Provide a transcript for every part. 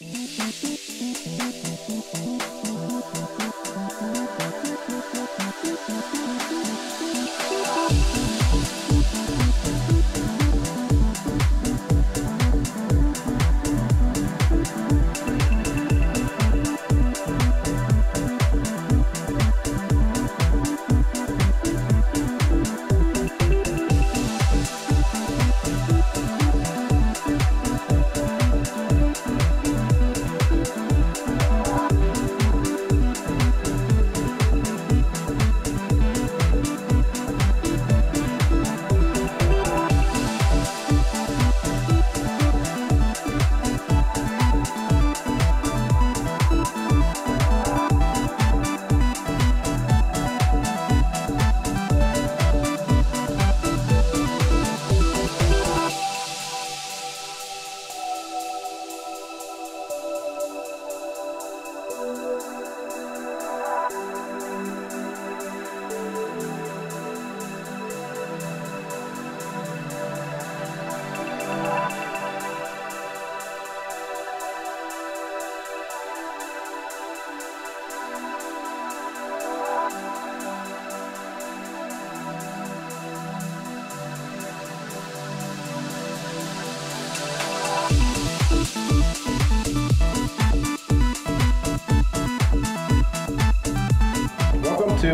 Welcome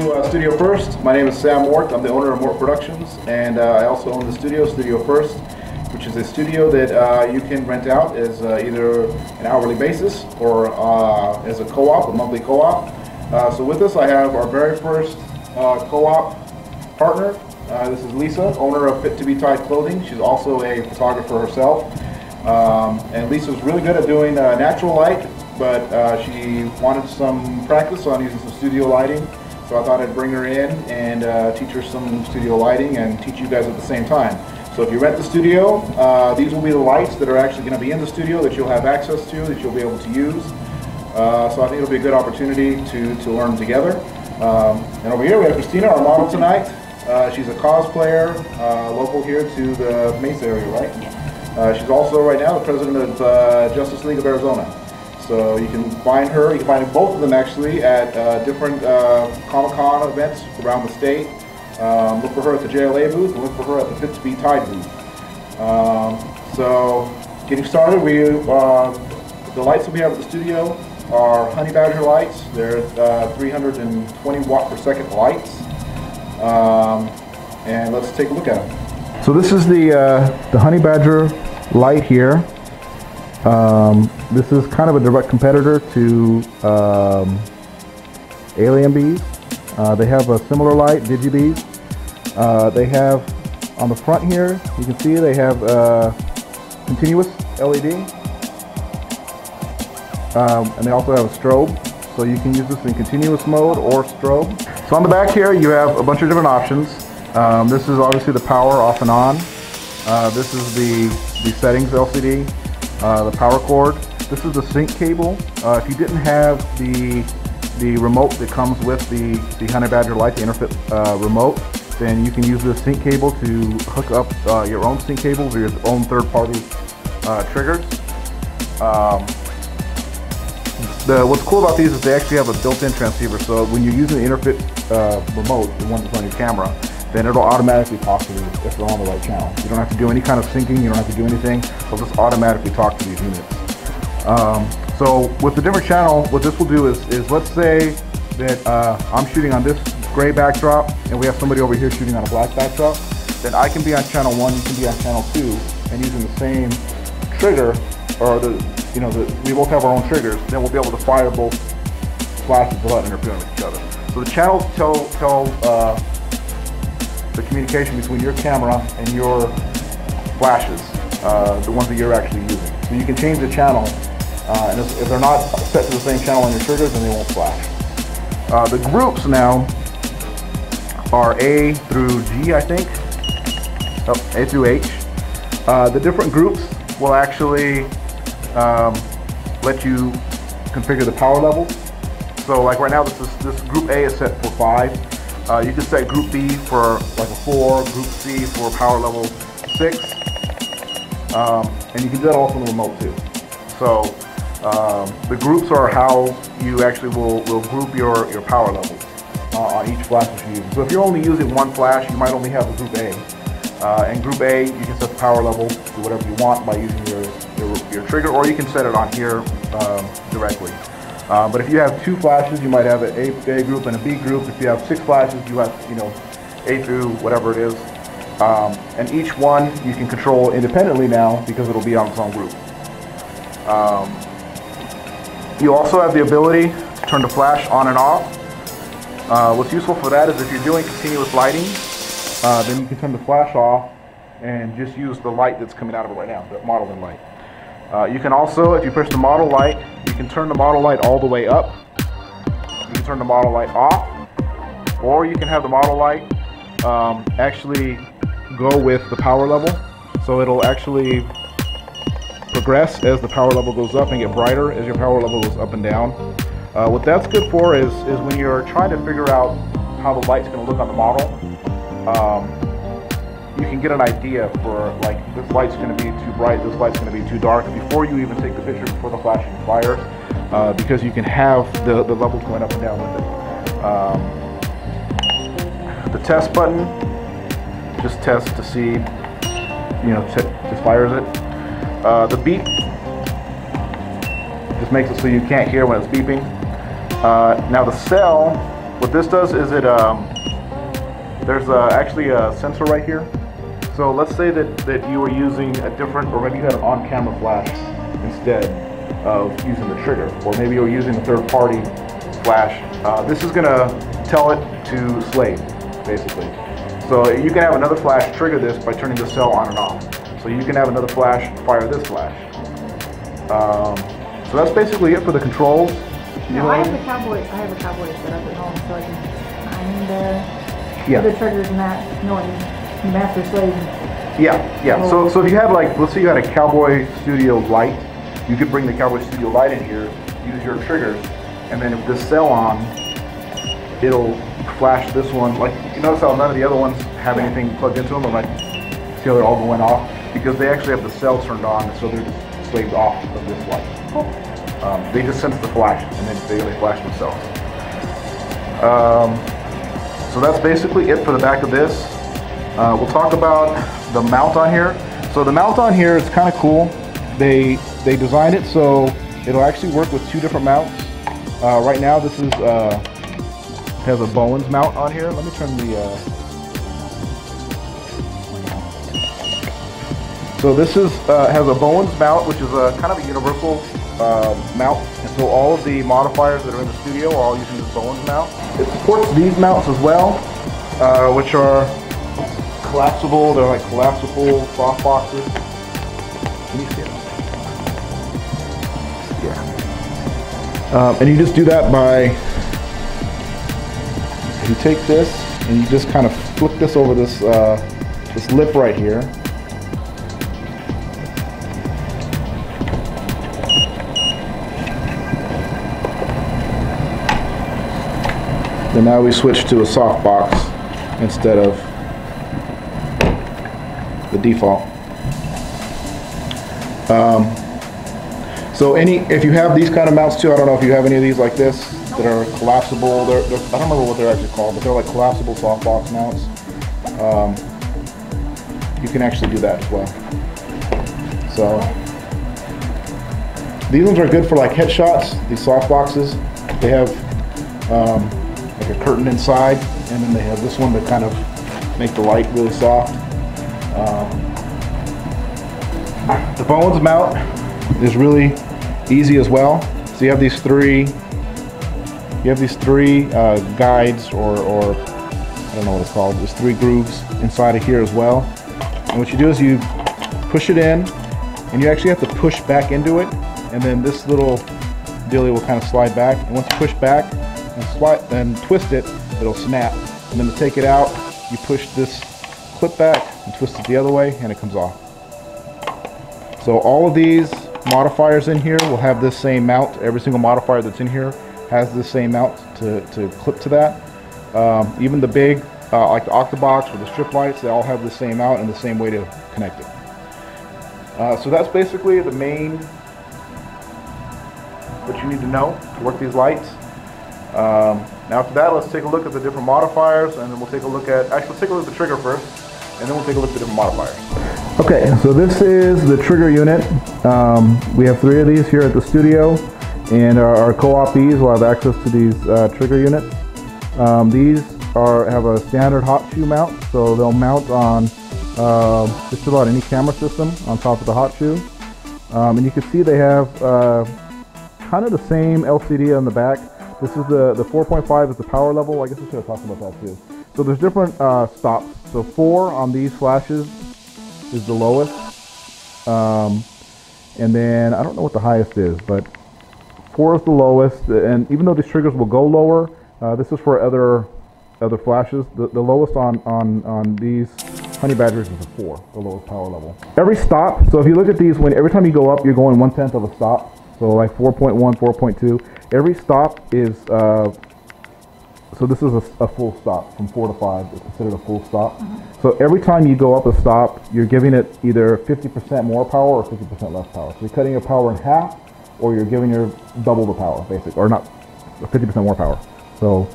to uh, Studio First. My name is Sam Mort. I'm the owner of Mort Productions, and uh, I also own the studio, Studio First, which is a studio that uh, you can rent out as uh, either an hourly basis or uh, as a co-op, a monthly co-op. Uh, so with us, I have our very first co-op partner. This is Lisa, owner of Fit to Be Tied Clothing. She's also a photographer herself. Um, and Lisa's really good at doing natural light, but uh, she wanted some practice on using some studio lighting. So I thought I'd bring her in and uh, teach her some studio lighting and teach you guys at the same time. So if you rent the studio, uh, these will be the lights that are actually going to be in the studio that you'll have access to, that you'll be able to use. Uh, so I think it'll be a good opportunity to, to learn together. Um, and over here we have Christina, our model tonight. Uh, she's a cosplayer, uh, local here to the Mesa area, right? Uh, she's also right now the president of uh, Justice League of Arizona. So you can find her, you can find both of them actually at uh, different uh, Comic-Con events around the state. Um, look for her at the JLA booth and look for her at the Fit to Tide booth. Um, so getting started, we uh, the lights that we have at the studio are Honey Badger lights. They're uh, 320 watt per second lights. Um, and let's take a look at them. So this is the uh, the Honey Badger light here. Um, this is kind of a direct competitor to um, Alien Bees. Uh, they have a similar light, DigiBees. Uh, they have on the front here, you can see they have uh, continuous LED. Um, and they also have a strobe. So you can use this in continuous mode or strobe. So on the back here, you have a bunch of different options. Um, this is obviously the power off and on. Uh, this is the, the settings LCD, uh, the power cord. This is the sync cable. Uh, if you didn't have the the remote that comes with the, the Honey Badger Light, the Interfit uh, remote, then you can use this sync cable to hook up uh, your own sync cables or your own third-party triggers. Um, the, what's cool about these is they actually have a built-in transceiver, so when you're using the Interfit remote, the one that's on your camera, then it'll automatically talk to you if they're on the right channel. You don't have to do any kind of syncing, you don't have to do anything, it'll just automatically talk to these units. Um, so with the different channel, what this will do is, is let's say that uh, I'm shooting on this gray backdrop and we have somebody over here shooting on a black backdrop, then I can be on channel one, you can be on channel two, and using the same trigger, or the, you know, the, we both have our own triggers, then we'll be able to fire both flashes without interfering with each other. So the channels tell, tell uh, the communication between your camera and your flashes, uh, the ones that you're actually using. So you can change the channel, uh, and if, if, they're not set to the same channel on your triggers, then they won't flash. Uh, the groups now are A through G, I think. Oh, A through H. Uh, the different groups will actually um, let you configure the power levels. So like right now, this is this group A is set for five. Uh, you can set group B for like a four, group C for power level six. Um, and you can do that also on the remote too. So Um, the groups are how you actually will, will group your, your power levels uh, on each flash that you're using. So if you're only using one flash, you might only have a group A. Uh, and group A, you can set the power level to whatever you want by using your, your, your trigger, or you can set it on here um, directly. Uh, but if you have two flashes, you might have an A, A group and a B group. If you have six flashes, you have, you know, A through whatever it is. Um, and each one you can control independently now because it'll be on its own group. Um, you also have the ability to turn the flash on and off. Uh, what's useful for that is if you're doing continuous lighting, uh, then you can turn the flash off and just use the light that's coming out of it right now, the modeling light. Uh, you can also, if you push the model light, you can turn the model light all the way up. You can turn the model light off, or you can have the model light um, actually go with the power level. So it'll actually progress as the power level goes up and get brighter as your power level goes up and down. Uh, what that's good for is, is when you're trying to figure out how the light's going to look on the model, um, you can get an idea for like this light's going to be too bright, this light's going to be too dark before you even take the picture, before the flashing fires, uh, because you can have the, the levels going up and down with it. Um, the test button just test to see, you know, just fires it. Uh, the beep just makes it so you can't hear when it's beeping. Uh, now the cell, what this does is it, um, there's uh, actually a sensor right here. So let's say that, that you were using a different, or maybe you had an on-camera flash instead of using the trigger, or maybe you were using a third-party flash. Uh, this is gonna tell it to slave, basically. So you can have another flash trigger this by turning the cell on and off. So you can have another flash fire this flash. Um, so that's basically it for the controls. You no, I have a cowboy. I have a cowboy set up at home, so I can find the yeah. the triggers and that, the master slave. Yeah, yeah. So so if you had like, let's say you had a Cowboy Studio light, you could bring the Cowboy Studio light in here, use your triggers, and then if this cell on, it'll flash this one. Like you notice how none of the other ones have anything plugged into them. I'm like, see how they're all going off because they actually have the cell turned on, so they're just slaved off of this light. Um, they just sense the flash, and then they, they flash themselves. Um, so that's basically it for the back of this. Uh, we'll talk about the mount on here. So the mount on here is kind of cool. They they designed it so it'll actually work with two different mounts. Uh, right now this is uh, has a Bowens mount on here. Let me turn the uh, So this is uh, has a Bowens mount, which is a kind of a universal uh, mount. And so all of the modifiers that are in the studio are all using this Bowens mount. It supports these mounts as well, uh, which are collapsible. They're like collapsible soft boxes. Can you see it? Yeah. Um, and you just do that by you take this and you just kind of flip this over this uh, this lip right here And now we switch to a soft box instead of the default. Um, so any, if you have these kind of mounts too, I don't know if you have any of these like this that are collapsible. They're, they're, I don't remember what they're actually called, but they're like collapsible softbox mounts. Um, you can actually do that as well. So these ones are good for like headshots. These soft boxes, they have um, like a curtain inside, and then they have this one to kind of make the light really soft. Um, the Bowens mount is really easy as well. So you have these three, you have these three uh, guides or, or I don't know what it's called. There's three grooves inside of here as well. And what you do is you push it in, and you actually have to push back into it, and then this little dilly will kind of slide back. And once you push back, and slide and twist it, it'll snap. And then to take it out, you push this clip back and twist it the other way and it comes off. So all of these modifiers in here will have this same mount. Every single modifier that's in here has the same mount to, to clip to that. Um, even the big, uh, like the Octabox or the strip lights, they all have the same mount and the same way to connect it. Uh, so that's basically the main that you need to know to work these lights. Um, now after that, let's take a look at the different modifiers, and then we'll take a look at, actually let's take a look at the trigger first, and then we'll take a look at the modifiers. Okay, so this is the trigger unit. Um, we have three of these here at the studio, and our, our co-opees will have access to these uh, trigger units. Um, these are have a standard hot shoe mount, so they'll mount on uh, just about any camera system on top of the hot shoe. Um, and you can see they have uh, kind of the same LCD on the back. This is the, the 4.5 is the power level. I guess we should have talked about that too. So there's different uh, stops. So four on these flashes is the lowest. Um, and then I don't know what the highest is, but four is the lowest. And even though these triggers will go lower, uh, this is for other other flashes. The, the lowest on, on, on these Honey Badgers is a four, the lowest power level. Every stop, so if you look at these, when every time you go up, you're going one tenth of a stop. So like 4.1, 4.2. Every stop is, uh, so this is a, a, full stop from four to five. It's considered a full stop. Mm-hmm. So every time you go up a stop, you're giving it either 50% more power or 50% less power. So you're cutting your power in half, or you're giving your double the power, basically, or not 50% more power. So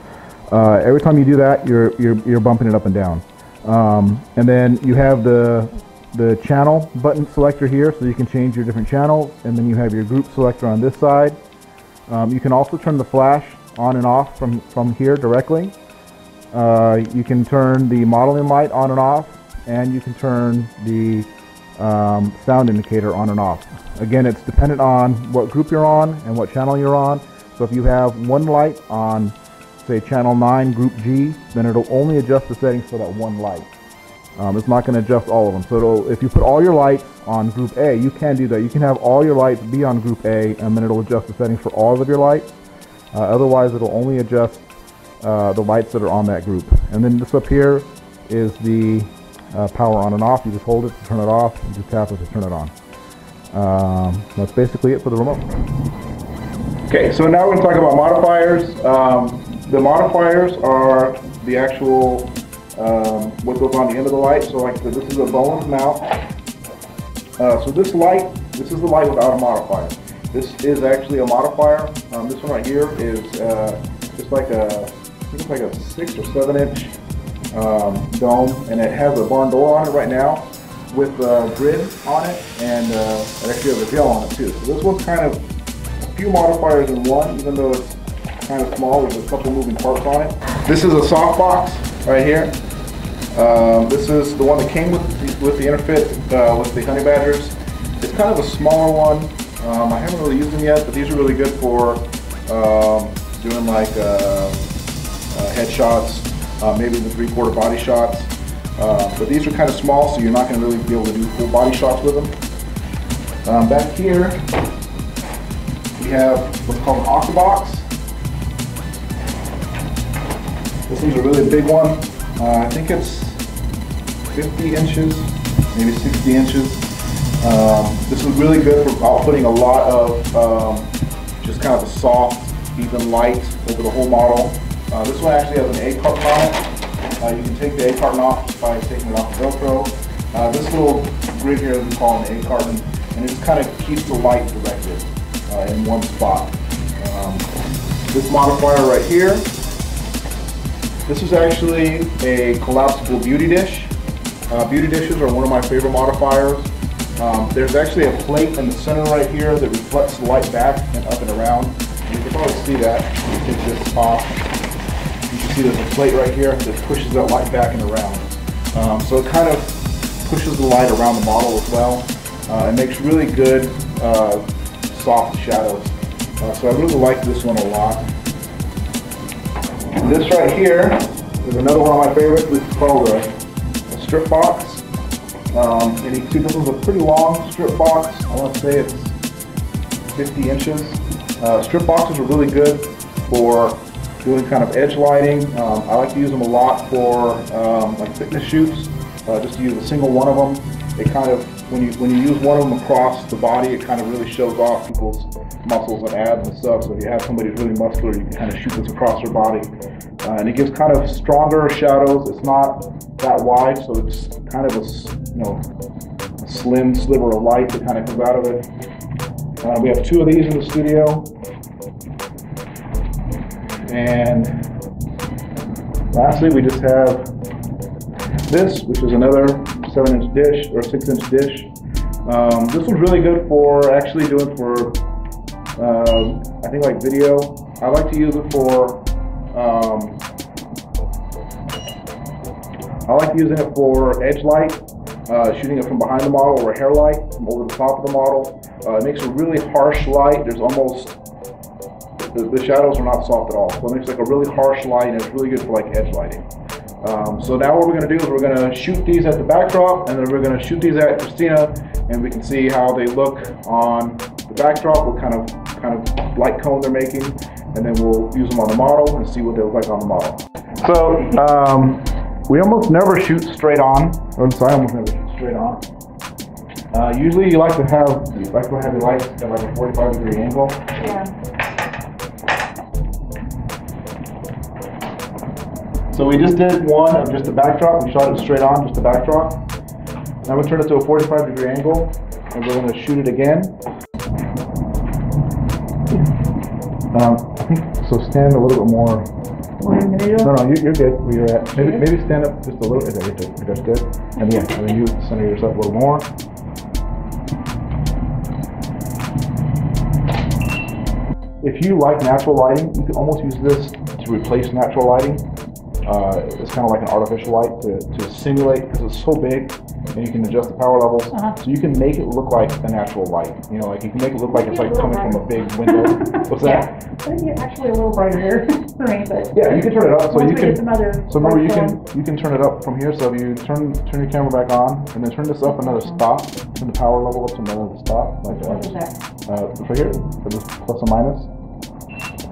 uh, every time you do that, you're, you're, you're bumping it up and down. Um, and then you have the, the channel button selector here, so you can change your different channels. And then you have your group selector on this side. Um, you can also turn the flash on and off from, from here directly. Uh, you can turn the modeling light on and off, and you can turn the um, sound indicator on and off. Again, it's dependent on what group you're on and what channel you're on. So if you have one light on say channel 9 group G, then it'll only adjust the settings for that one light. Um, it's not going to adjust all of them. So if you put all your lights on group A, you can do that. You can have all your lights be on group A and then it'll adjust the settings for all of your lights. Uh, otherwise it'll only adjust uh, the lights that are on that group. And then this up here is the uh, power on and off. You just hold it to turn it off and just tap it to turn it on. Um, that's basically it for the remote. Okay, so now we're going to talk about modifiers. Um, the modifiers are the actual, um, what goes on the end of the light. So like this is a Bowens mount. Uh, so this light, this is the light without a modifier. This is actually a modifier. Um, this one right here is uh, just like a, it's like a six or seven inch um, dome, and it has a barn door on it right now with a grid on it, and uh, it actually has a gel on it too. So this one's kind of a few modifiers in one, even though it's kind of small. There's a couple moving parts on it. This is a soft box right here. Um, this is the one that came with the, with the Interfit uh, with the Honey Badgers. It's kind of a smaller one. Um, I haven't really used them yet, but these are really good for um, doing like uh, uh, headshots, uh, maybe the three-quarter body shots. Uh, but these are kind of small, so you're not going to really be able to do full body shots with them. Um, back here, we have what's called an Octabox. This one's a really big one. Uh, I think it's 50 inches, maybe 60 inches. Um, this is really good for outputting a lot of um, just kind of a soft, even light over the whole model. Uh, this one actually has an egg carton on it. Uh, you can take the egg carton off just by taking it off the Velcro. Uh, this little grid here we call an egg carton, and it just kind of keeps the light directed uh, in one spot. Um, this modifier right here this is actually a collapsible beauty dish. Uh, beauty dishes are one of my favorite modifiers. Um, there's actually a plate in the center right here that reflects the light back and up and around. You can probably see that. Take this off. You can see there's a plate right here that pushes that light back and around. Um, so it kind of pushes the light around the model as well. Uh, it makes really good uh, soft shadows. Uh, so I really like this one a lot. This right here is another one of my favorites. This is called a strip box. Um, and you can see this is a pretty long strip box. I want to say it's 50 inches. Uh, strip boxes are really good for doing kind of edge lighting. Um, I like to use them a lot for um, like fitness shoots. Uh, just to use a single one of them. It kind of when you when you use one of them across the body, it kind of really shows off people's muscles and abs and stuff. So if you have somebody who's really muscular, you can kind of shoot this across their body. Uh, and it gives kind of stronger shadows. It's not that wide, so it's kind of a you know a slim sliver of light that kind of comes out of it. Uh, we have two of these in the studio. And lastly, we just have this, which is another seven inch dish or six inch dish. Um, this was really good for actually doing for, um, I think like video. I like to use it for, um, I like using it for edge light, uh, shooting it from behind the model or hair light from over the top of the model. Uh, it makes a really harsh light. There's almost, the, the shadows are not soft at all. So it makes like a really harsh light and it's really good for like edge lighting. Um, so now what we're gonna do is we're gonna shoot these at the backdrop and then we're gonna shoot these at Christina and we can see how they look on the backdrop, what kind of kind of light cone they're making, and then we'll use them on the model and see what they look like on the model. So um, we almost never shoot straight on, I'm sorry, I almost never shoot straight on. Uh, usually you like to have, you like to have your lights at like a 45 degree angle. Yeah. So we just did one of just the backdrop. We shot it straight on, just the backdrop. Now we turn it to a 45 degree angle, and we're going to shoot it again. Um, I think so. Stand a little bit more. More in the middle. No, no, you, you're good where you're at. Maybe maybe stand up just a little. There, that's good. And yeah, and then you center yourself a little more. If you like natural lighting, you can almost use this to replace natural lighting. Uh, it's kind of like an artificial light to, to simulate because it's so big and you can adjust the power levels. Uh-huh. So you can make it look like a natural light. You know, like you can make it look like it's like coming from a big window. What's that? I think it's actually a little brighter here for me, but. Yeah, you can turn it up so you can. get some other So remember, you can you can turn it up from here. So if you turn turn your camera back on and then turn this up another stop, turn the power level up to another stop, like What is that. that? Uh, right here, for this plus and minus.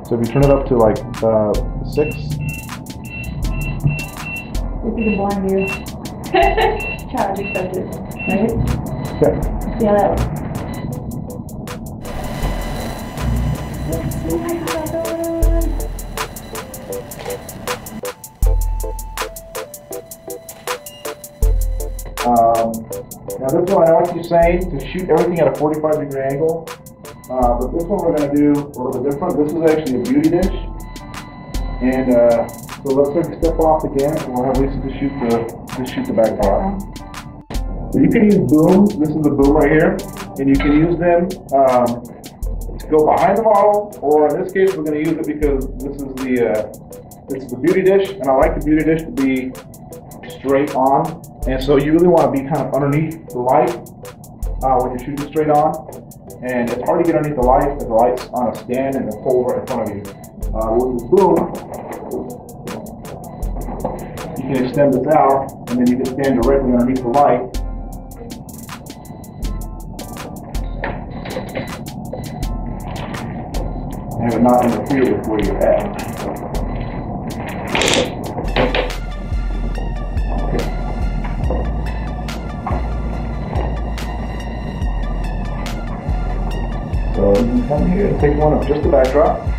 So if you turn it up to like uh, six, If you can blind you. Try to be focused, right? yeah, See how that works. Um, now this one, I like you saying to shoot everything at a 45 degree angle. Uh, but this one we're going to do a little bit different. This is actually a beauty dish. And uh, so let's take a step off again, and we'll have Lisa to shoot the to shoot the backdrop. So you can use boom. This is the boom right here, and you can use them um, to go behind the model, or in this case, we're going to use it because this is the uh, this is the beauty dish, and I like the beauty dish to be straight on. And so you really want to be kind of underneath the light uh, when you're shooting straight on. And it's hard to get underneath the light if the light's on a stand and pole right in front of you. Uh, with this boom, you can extend this out, and then you can stand directly underneath the light. And it not interfere with where you're at. So you can come here and take one of just the backdrop.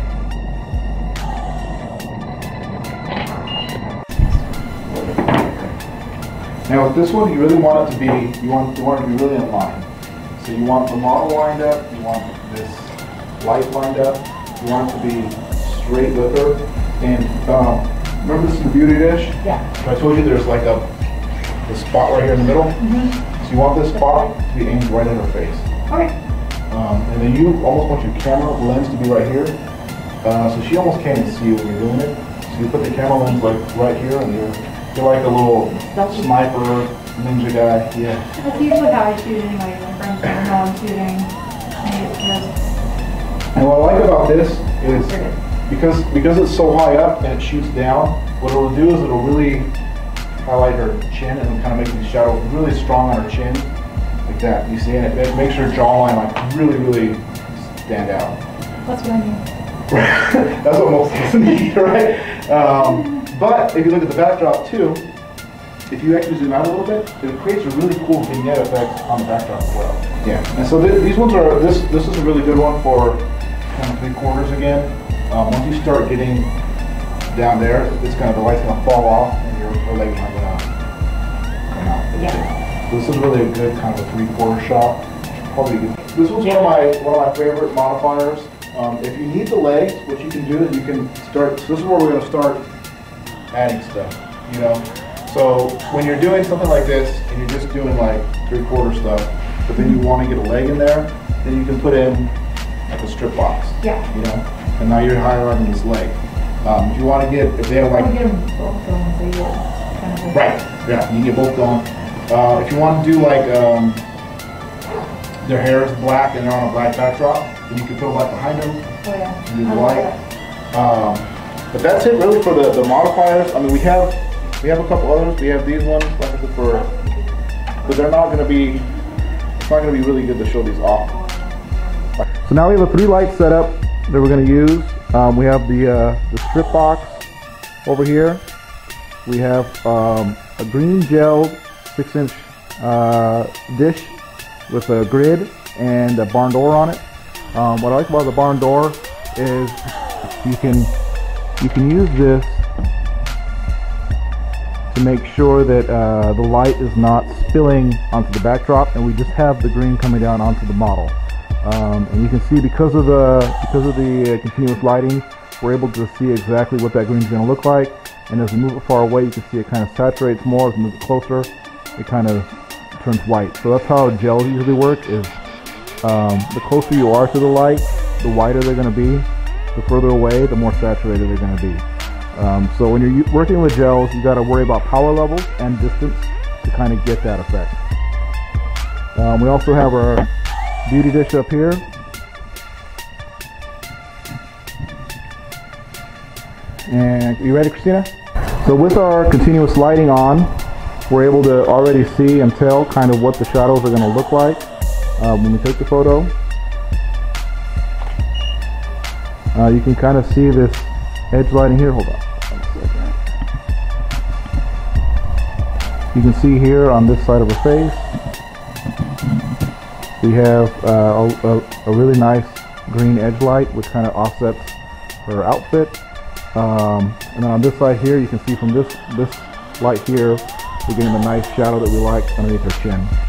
Now with this one, you really want it to be, you want, you want it to be really in line. So you want the model lined up, you want this light lined up, you want it to be straight with her. And, um, remember this is the beauty dish? Yeah. So I told you there's like a, a spot right here in the middle? Mm -hmm. So you want this spot to be aimed right in her face. Okay. Um, and then you almost want your camera lens to be right here. Uh, so she almost can't see you when you're doing it. So you put the camera lens like right here and you're, you're like a little sniper, ninja guy. Yeah. That's usually how I shoot anyway, my friends don't know I'm shooting. And it's just, And what I like about this is because because it's so high up and it shoots down, what it'll do is it'll really highlight her chin and kind of make these shadows really strong on her chin. Like that. You see and it, it makes her jawline like really, really stand out. that's what I mean. That's what most of us need, right? Um, but if you look at the backdrop too, if you actually zoom out a little bit, it creates a really cool vignette effect on the backdrop as well. Yeah, and so th- these ones are, this this is a really good one for kind of three quarters again. Um, once you start getting down there, it's gonna, the light's gonna fall off and your, your leg's not gonna come out. Yeah. So this is really a good kind of a three quarter shot. Probably good. This was one of my one of my favorite modifiers. Um, if you need the legs, what you can do is you can start, so this is where we're gonna start adding stuff, you know? So when you're doing something like this, and you're just doing like three-quarter stuff, but then you wanna get a leg in there, then you can put in like a strip box. Yeah. You know, and now you're highlighting this leg. Um, if you wanna get, if they have like get them both going so you get kind of. Right, yeah, you can get both going. Uh, if you want to do like, um, their hair is black and they're on a black backdrop, then you can put a light behind them, Oh, yeah. do the light. Um, but that's it really for the, the modifiers. I mean, we have, we have a couple others. We have these ones, like I said, for, but they're not gonna be, it's not gonna be really good to show these off. So now we have a three light setup that we're gonna use. Um, we have the, uh, the strip box over here. We have um, a green gel six inch uh, dish with a grid and a barn door on it. Um, what I like about the barn door is you can you can use this to make sure that uh, the light is not spilling onto the backdrop and we just have the green coming down onto the model. Um, and you can see because of the because of the uh, continuous lighting, we're able to see exactly what that green is going to look like. And as we move it far away, you can see it kind of saturates more. As we move it closer, it kind of turns white. So that's how gels usually work. Is um, the closer you are to the light, the whiter they're going to be. The further away, the more saturated they're going to be. Um, so when you're working with gels, you got to worry about power levels and distance to kind of get that effect. Um, we also have our beauty dish up here. And you ready, Christina? So with our continuous lighting on, we're able to already see and tell kind of what the shadows are going to look like um, when we take the photo. Uh, you can kind of see this edge lighting here. Hold on. You can see here on this side of her face, we have uh, a, a, a really nice green edge light, which kind of offsets her outfit. Um, and on this side here, you can see from this this light here, we're getting the nice shadow that we like underneath her chin.